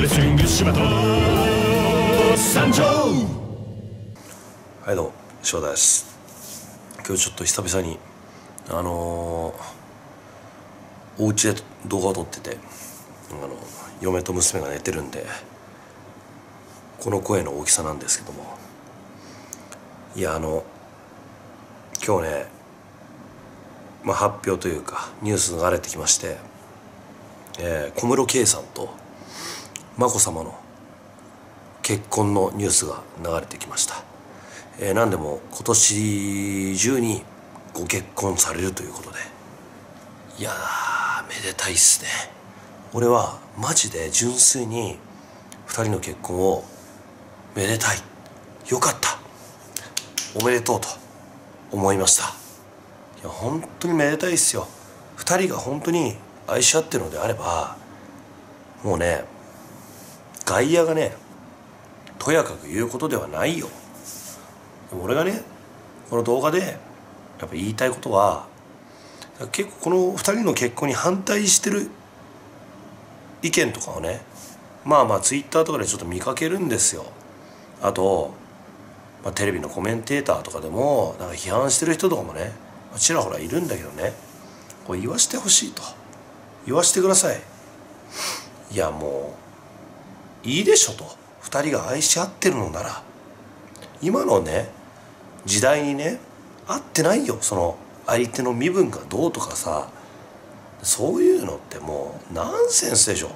レスリング柴田参上はいどうも翔太です。今日ちょっと久々にあのー、お家で動画を撮っててあの嫁と娘が寝てるんでこの声の大きさなんですけども。いやあの今日ね、まあ、発表というかニュース流れてきまして、えー、小室圭さんと眞子さまの結婚のニュースが流れてきました、えー、何でも今年中にご結婚されるということで。いやめでたいっすね。俺はマジで純粋に2人の結婚をめでたい。よかった。おめでとうと思いました。いや本当にめでたいっすよ。2人が本当に愛し合ってるのであればもうね外野がねとやかく言うことではないよ。俺がねこの動画でやっぱ言いたいことは結構この2人の結婚に反対してる意見とかをねまあまあツイッターとかでちょっと見かけるんですよ。あと、まあ、テレビのコメンテーターとかでもなんか批判してる人とかもねちらほらいるんだけどねこれ言わしてほしいと。言わしてください。いやもういいでしょと。2人が愛し合ってるのなら。今のね時代にね合ってないよ。その相手の身分がどうとかさ。そういうのってもうナンセンスでしょ。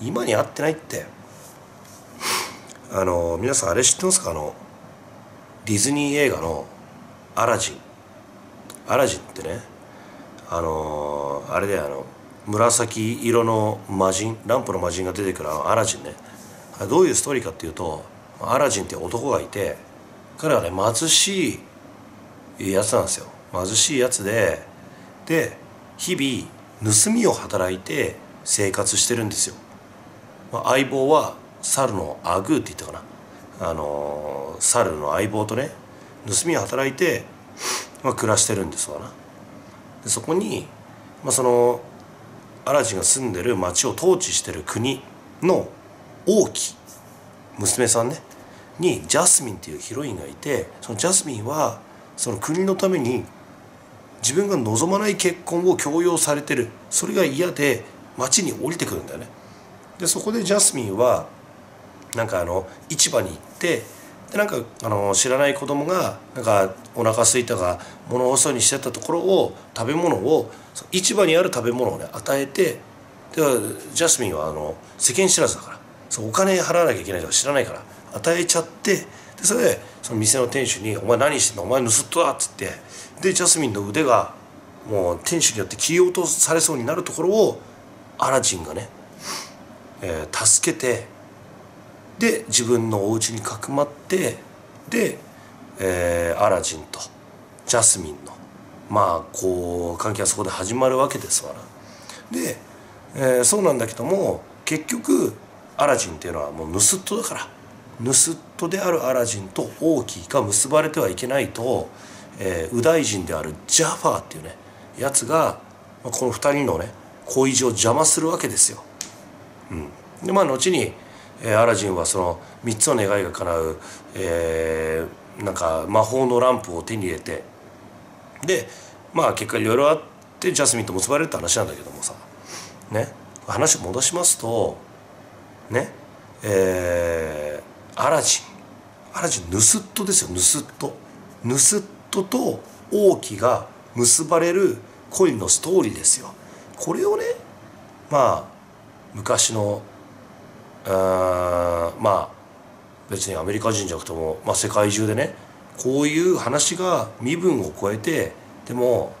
今に合ってないって。あの皆さんあれ知ってますか？あのディズニー映画の「アラジン」アラジンってねあのあれであの紫色の魔人ランプの魔人が出てくるアラジンね。どういうストーリーかっていうとアラジンって男がいて彼はね貧しいやつなんですよ。貧しいやつでで日々盗みを働いて生活してるんですよ、まあ、相棒は猿のアグーって言ったかな。あの猿の相棒とね盗みを働いて、まあ、暮らしてるんですわな。でそこに、まあ、そのアラジンが住んでる町を統治してる国の王妃娘さんねにジャスミンっていうヒロインがいてそのジャスミンはその国のために自分が望まない結婚を強要されてるそれが嫌で町に降りてくるんだよね。でそこでジャスミンはなんかあの市場に行ってでなんかあの知らない子供がなんかお腹空いたか物細いにしてたところを食べ物を市場にある食べ物をね与えてでジャスミンはあの世間知らずだからそうお金払わなきゃいけないとか知らないから与えちゃってでそれでその店の店主に「お前何してんの？お前盗っ人だ」っつってでジャスミンの腕がもう店主によって切り落とされそうになるところをアラジンがね、えー、助けてで自分のお家にかくまってで、えー、アラジンとジャスミンのまあこう関係はそこで始まるわけですわな。で、えー、そうなんだけども結局アラジンっていうのはもう盗人だから盗人であるアラジンと王妃が結ばれてはいけないと、えー、右大臣であるジャファーっていうねやつがこの2人のね恋路を邪魔するわけですよ。うん、でまあ後に、えー、アラジンはその3つの願いが叶う、えー、なんか魔法のランプを手に入れてでまあ結果いろいろあってジャスミンと結ばれるって話なんだけどもさね話を戻しますとねえー、アラジンアラジン盗人ですよ盗人。盗人と王妃が結ばれる恋のストーリーですよ。これをねまあ昔のあまあ別にアメリカ人じゃなくても、まあ、世界中でねこういう話が身分を超えてでも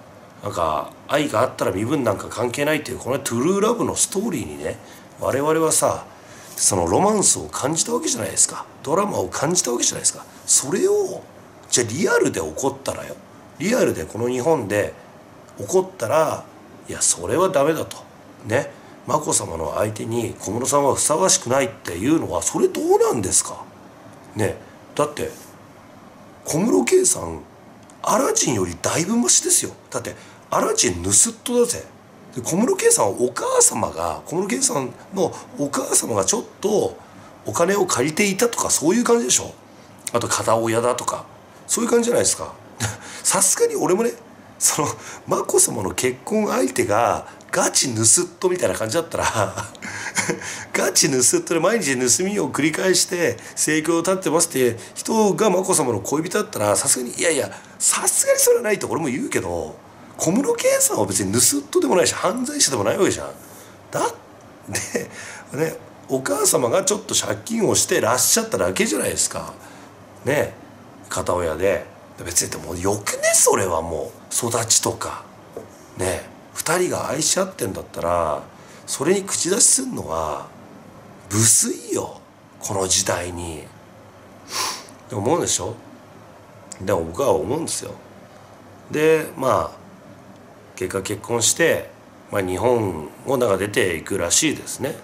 なんか愛があったら身分なんか関係ないっていうこのトゥルーラブのストーリーにね我々はさそのロマンスを感じたわけじゃないですか。ドラマを感じたわけじゃないですか。それをじゃあリアルで起こったらよ。リアルでこの日本で起こったらいやそれはダメだと。ね。眞子さまの相手に小室さんはふさわしくないっていうのはそれどうなんですか？ね。だって小室圭さんアラジンよりだいぶマシですよ。だってアラジン盗人だぜ。で小室圭さんはお母様が小室圭さんのお母様がちょっとお金を借りていたとかそういう感じでしょ。あと片親だとかそういう感じじゃないですか。さすがに俺もねその眞子さまの結婚相手がガチ盗っ人みたいな感じだったら ガチ盗っ人で毎日盗みを繰り返して盛況を立ってますって人が眞子さまの恋人だったらさすがにいやいやさすがにそれはないと俺も言うけど小室圭さんは別に盗っ人でもないし犯罪者でもないわけじゃん。だってねお母様がちょっと借金をしてらっしゃっただけじゃないですか。ね片親で別にでもよくねそれはもう育ちとかねえ2人が愛し合ってんだったらそれに口出しすんのは無粋よこの時代に。って思うでしょ？でも僕は思うんですよ。でまあ結果結婚して、まあ、日本をなんか出ていくらしいですね。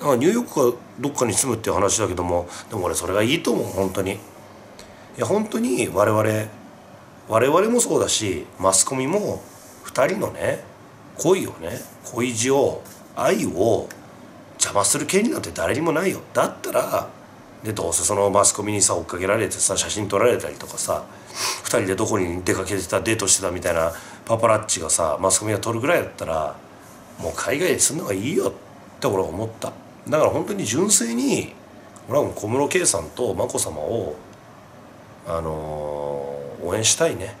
なんかニューヨークかどっかに住むっていう話だけどもでも俺それがいいと思う本当に。いや本当に我々我々もそうだしマスコミも2人のね恋をね恋路を愛を邪魔する権利なんて誰にもないよ。だったらでどうせそのマスコミにさ追っかけられてさ写真撮られたりとかさ2人でどこに出かけてたデートしてたみたいなパパラッチがさマスコミが撮るぐらいだったらもう海外ですんのがいいよって俺は思った。だから本当に純粋に俺は小室圭さんと眞子さまをあのー応援したいね。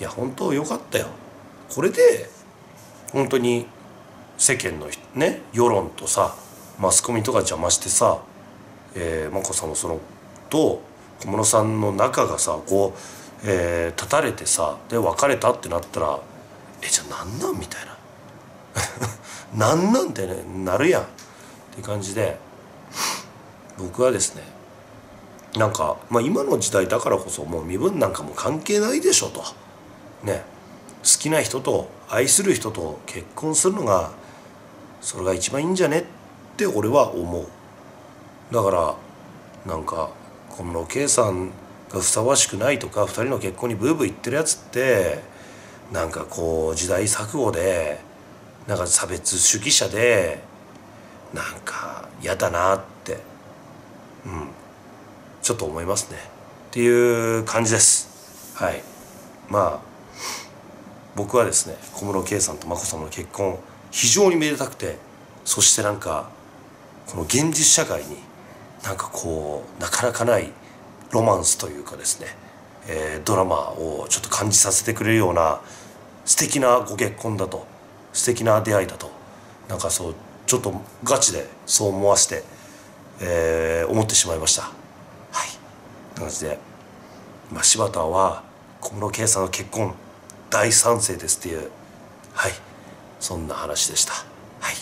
いや本当よかったよ。これで本当に世間のね世論とさマスコミとか邪魔してさ、えー、眞子さんもそのと小室さんの仲がさこう、えー、立たれてさで別れたってなったらえじゃあなんなんみたいな。なんなんてねなるやん。って感じで僕はですねなんか、まあ、今の時代だからこそもう身分なんかも関係ないでしょと。ね。好きな人と愛する人と結婚するのがそれが一番いいんじゃねって俺は思う。だからなんか小室圭さんがふさわしくないとか2人の結婚にブーブー言ってるやつってなんかこう時代錯誤でなんか差別主義者でなんか嫌だなってうんちょっと思いますね。っていう感じです。はい。まあ僕はですね小室圭さんと眞子さんの結婚非常にめでたくてそしてなんかこの現実社会になんかこうなかなかないロマンスというかですね、えードラマをちょっと感じさせてくれるような素敵なご結婚だと素敵な出会いだとなんかそうちょっとガチでそう思わせて、えー思ってしまいました。はい。という感じで、まあ、柴田は小室圭さんの結婚大賛成ですっていうはいそんな話でした。はい。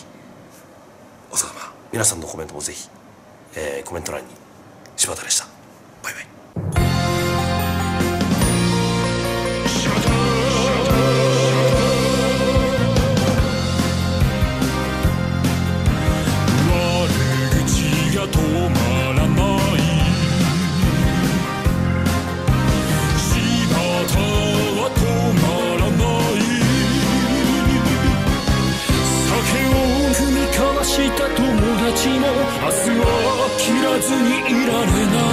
お疲れ様。皆さんのコメントもぜひ、えーコメント欄に柴田でした。ずにいられない。